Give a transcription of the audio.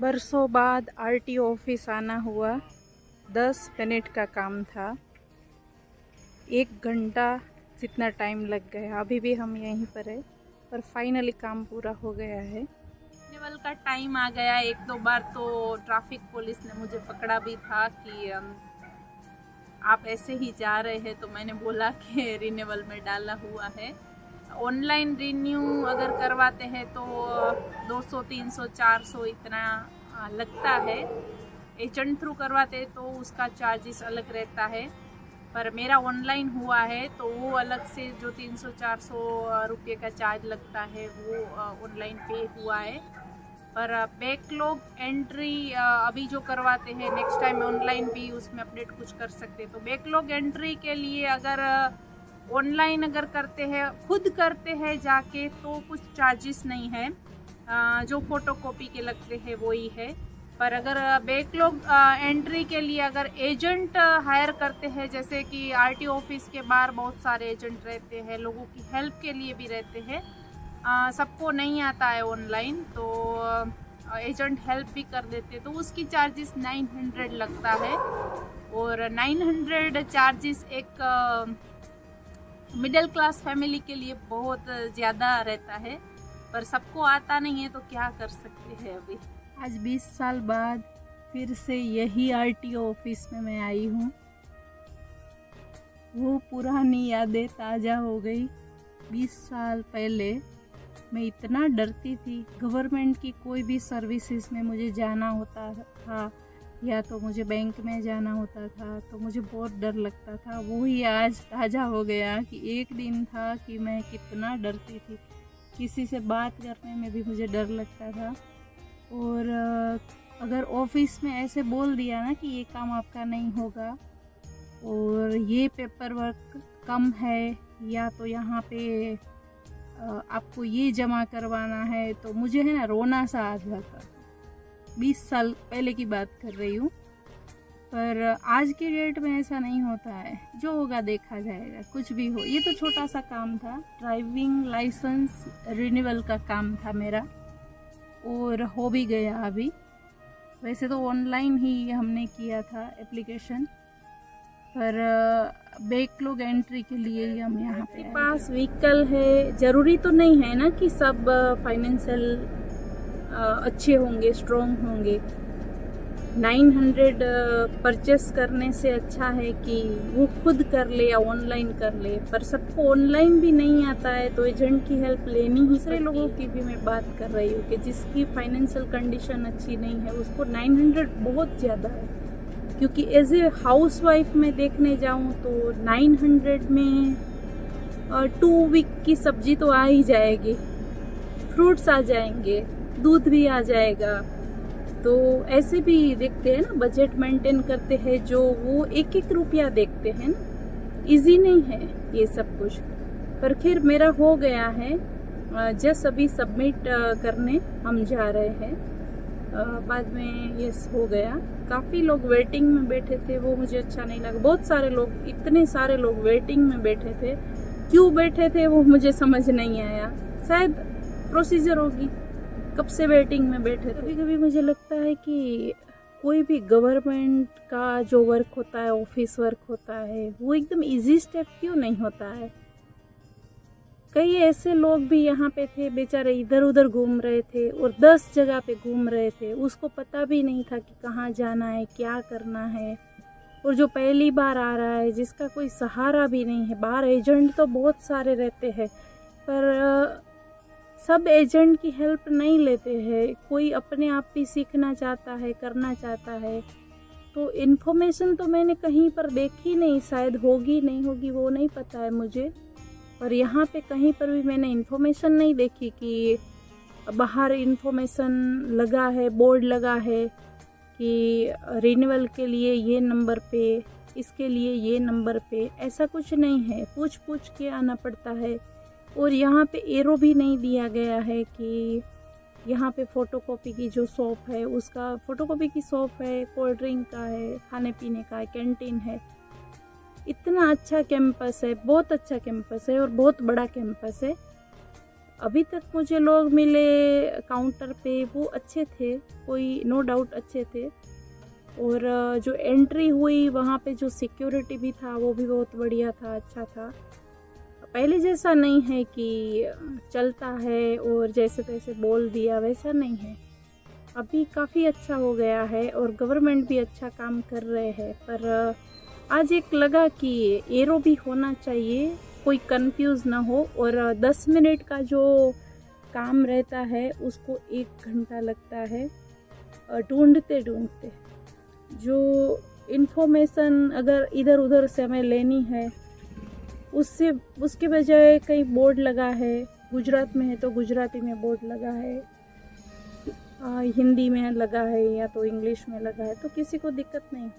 बरसों बाद RT office आना हुआ। दस मिनट का काम था। एक घंटा जितना टाइम लग गया। अभी भी हम यहीं पर है, पर फाइनली काम पूरा हो गया है। कार्निवल का टाइम आ गया। एक दो बार तो ट्रैफ़िक पुलिस ने मुझे पकड़ा भी था कि आप ऐसे ही जा रहे हैं तो मैंने बोला कि रिन्यूअल में डाला हुआ है। ऑनलाइन रिन्यू अगर करवाते हैं तो 200, 300, 400 इतना लगता है। एजेंट थ्रू करवाते तो उसका चार्जेस अलग रहता है। पर मेरा ऑनलाइन हुआ है तो वो अलग से जो 300-400 रुपये का चार्ज लगता है वो ऑनलाइन पे हुआ है। पर बैकलॉग एंट्री अभी जो करवाते हैं नेक्स्ट टाइम ऑनलाइन भी उसमें अपडेट कुछ कर सकते हैं। तो बैकलॉग एंट्री के लिए अगर ऑनलाइन अगर करते हैं, खुद करते हैं जाके तो कुछ चार्जेस नहीं है। जो फ़ोटो कॉपी के लगते हैं, वही है। पर अगर बैकलॉग एंट्री के लिए अगर एजेंट हायर करते हैं, जैसे कि आरटी ऑफ़िस के बाहर बहुत सारे एजेंट रहते हैं, लोगों की हेल्प के लिए भी रहते हैं। सबको नहीं आता है ऑनलाइन तो एजेंट हेल्प भी कर देते तो उसकी चार्जेस 900 लगता है। और 900 चार्जेस एक मिडिल क्लास फैमिली के लिए बहुत ज़्यादा रहता है, पर सबको आता नहीं है तो क्या कर सकते हैं अभी? आज 20 साल बाद फिर से यही आरटीओ ऑफ़िस में मैं आई हूँ। वो पुरानी यादें ताज़ा हो गई। 20 साल पहले मैं इतना डरती थी। गवर्नमेंट की कोई भी सर्विसेज़ में मुझे जाना होता था या तो मुझे बैंक में जाना होता था तो मुझे बहुत डर लगता था। वो ही आज ताज़ा हो गया कि एक दिन था कि मैं कितना डरती थी। किसी से बात करने में भी मुझे डर लगता था। और अगर ऑफ़िस में ऐसे बोल दिया ना कि ये काम आपका नहीं होगा, और ये पेपर वर्क कम है, या तो यहाँ पे आपको ये जमा करवाना है तो मुझे है ना रोना सा आ जाता। बीस साल पहले की बात कर रही हूँ। पर आज के डेट में ऐसा नहीं होता है। जो होगा देखा जाएगा। कुछ भी हो। ये तो छोटा सा काम था। ड्राइविंग लाइसेंस रिन्यूअल का काम था मेरा। और हो भी गया अभी। वैसे तो ऑनलाइन ही हमने किया था एप्लीकेशन। पर बैकलॉग एंट्री के लिए ही हम यहाँ पे पास व्हीकल है। ज़रूरी तो नहीं है ना कि सब फाइनेंशियल अच्छे होंगे स्ट्रॉन्ग होंगे। 900 परचेस करने से अच्छा है कि वो खुद कर ले या ऑनलाइन कर ले पर सबको ऑनलाइन भी नहीं आता है तो एजेंट की हेल्प लेनी ही दूसरे लोगों की भी मैं बात कर रही हूँ कि जिसकी फाइनेंशियल कंडीशन अच्छी नहीं है उसको 900 बहुत ज़्यादा है। क्योंकि एज ए हाउस वाइफ में देखने जाऊँ तो 900 में टू वीक की सब्ज़ी तो आ ही जाएगी फ्रूट्स आ जाएँगे। दूध भी आ जाएगा। तो ऐसे भी देखते हैं ना बजट मेंटेन करते हैं जो वो एक एक रुपया देखते हैं ना। इजी नहीं है ये सब कुछ। पर खैर मेरा हो गया है। जस्ट अभी सबमिट करने हम जा रहे हैं। बाद में ये हो गया। काफ़ी लोग वेटिंग में बैठे थे, वो मुझे अच्छा नहीं लगा। बहुत सारे लोग, इतने सारे लोग वेटिंग में बैठे थे। क्यों बैठे थे वो मुझे समझ नहीं आया। शायद प्रोसीजर होगी। कब से वेटिंग में बैठे कभी कभी मुझे लगता है कि कोई भी गवर्नमेंट का जो वर्क होता है ऑफ़िस वर्क होता है, वो एकदम इजी स्टेप क्यों नहीं होता है? कई ऐसे लोग भी यहाँ पे थे, बेचारे इधर उधर घूम रहे थे और दस जगह पे घूम रहे थे। उसको पता भी नहीं था कि कहाँ जाना है, क्या करना है। और जो पहली बार आ रहा है, जिसका कोई सहारा भी नहीं है, बाहर एजेंट तो बहुत सारे रहते हैं, पर सब एजेंट की हेल्प नहीं लेते हैं। कोई अपने आप भी सीखना चाहता है, करना चाहता है। तो इन्फॉर्मेशन तो मैंने कहीं पर देखी नहीं, शायद होगी नहीं होगी, वो नहीं पता है मुझे। और यहाँ पे कहीं पर भी मैंने इन्फॉर्मेशन नहीं देखी कि बाहर इन्फॉर्मेशन लगा है, बोर्ड लगा है कि रिन्यूअल के लिए ये नंबर पे, इसके लिए ये नंबर पे, ऐसा कुछ नहीं है। पूछ पूछ के आना पड़ता है। और यहाँ पे एरो भी नहीं दिया गया है कि यहाँ पे फ़ोटोकॉपी की जो शॉप है, उसका फ़ोटोकॉपी की शॉप है कोल्ड ड्रिंक का है, खाने पीने का है कैंटीन है। इतना अच्छा कैंपस है, बहुत अच्छा कैंपस है और बहुत बड़ा कैंपस है। अभी तक मुझे लोग मिले काउंटर पे, वो अच्छे थे, कोई नो डाउट अच्छे थे। और, जो एंट्री हुई, वहाँ पे जो सिक्योरिटी भी था, वो भी बहुत बढ़िया था अच्छा था। पहले जैसा नहीं है कि चलता है और जैसे तैसे बोल दिया, वैसा नहीं है। अभी काफ़ी अच्छा हो गया है और गवर्नमेंट भी अच्छा काम कर रहे हैं, पर आज एक लगा कि एरो भी होना चाहिए, कोई कंफ्यूज ना हो और दस मिनट का जो काम रहता है, उसको एक घंटा लगता है ढूंढते ढूंढते। जो इन्फॉर्मेशन अगर इधर उधर से हमें लेनी है उससे उसके बजाय कहीं बोर्ड लगा है। गुजरात में है तो गुजराती में बोर्ड लगा है। आ, हिंदी में लगा है या तो इंग्लिश में लगा है तो किसी को दिक्कत नहीं।